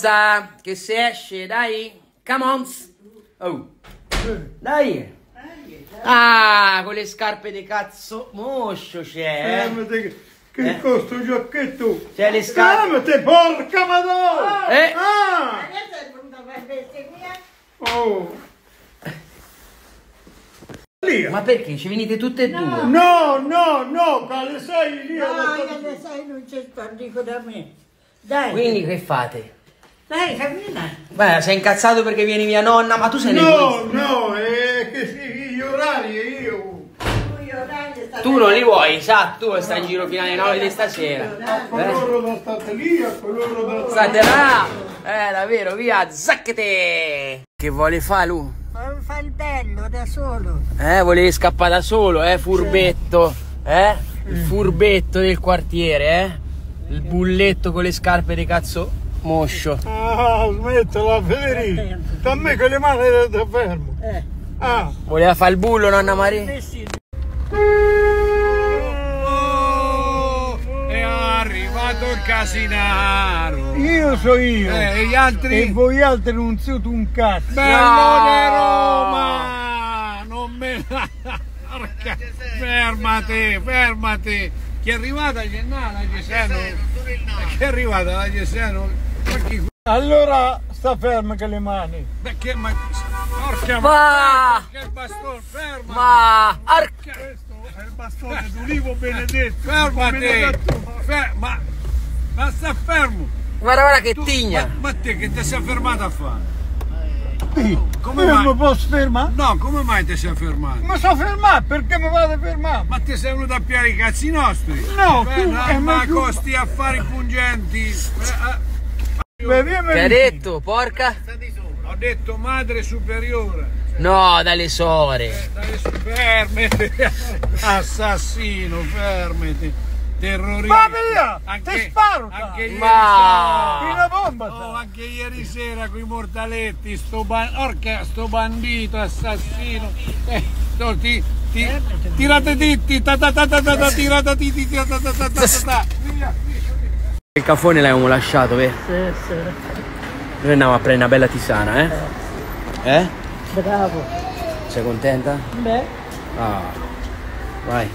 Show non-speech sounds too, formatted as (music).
Forza, che si esce, dai. Come on. Oh. Dai. Ah, con le scarpe di cazzo moscio c'è. Eh, Eh, che, Eh. costo giacchetto? C'è le scarpe. Calmate, porca madonna! Eh. Ah! Adesso è venuto a fare bestemia. Oh! Lì. Ma perché? Ci venite tutte e due? No, no, no, alle sei lì No, alle sei non c'è sto, dico da me. Dai, Quindi che fate? Dai, cammina. Beh, sei incazzato perché vieni mia nonna, ma tu sei No, egoista. no, è che sì, gli orari io. Tu io Tu non li vuoi, esatto, tu stai in giro fino alle 9 di stasera. A coloro da state lì, a coloro da State là! Eh, davvero, via, zacchete! Che vuole fare lui? Fa, fa il bello da solo. Eh, volevi scappare da solo, eh, furbetto, eh? Il furbetto del quartiere, eh? Il bulletto con le scarpe di cazzo moscio. Ah, smettila Federico. Da me con le mani da fermo. Eh, Ah. Voleva fare il bullo, nonna Maria? Oh, è arrivato il casinaro. Io so io. Eh, gli altri? E voi altri non siete un cazzo. Bello No. di Roma! Non me la... (laughs) Porca- Fermati, fermati! Chi è arrivata a Gennaro, a Geseno? Chi è arrivata a Geseno? Ma chi... Allora sta ferma con le mani. Perché ma... Porca Ma- Che bastone, fermati! Ma... Ar- Questo è il bastone d'ulivo benedetto. Fermati! Benedetto. Fer- ma... Ma sta fermo! Guarda, guarda che Tu- tigna! Ma, ma te che ti sei fermato a fare? Come Io mai? mi posso fermare? No, come mai ti sei fermato? Mi so fermato, perché mi vado a fermare? Ma ti sei venuto a piare i cazzi nostri? No, Eh, tu- no, eh, ma ma tu- costi affari pungenti. Eh, eh, Beh, via, Che hai detto, porca? ho detto madre superiore. No, dalle sore. Dai, su- fermati. (laughs) Assassino, fermati. Terrorista. Va via, ti sparo, Anche ieri Ma- sera. Una bomba, Oh, anche ieri sera con i mortaletti, sto, ban- orca, sto bandito assassino. Eh, ti, ti, tirate titti, ta ta ta ta ta ta, tirate titti, ta ta ta ta ta (laughs) ta. Il caffone l'abbiamo lasciato, vero? Sì, sì. Noi andiamo a prendere una bella tisana, eh? Eh? Bravo. Sei contenta? Beh, Ah, vai.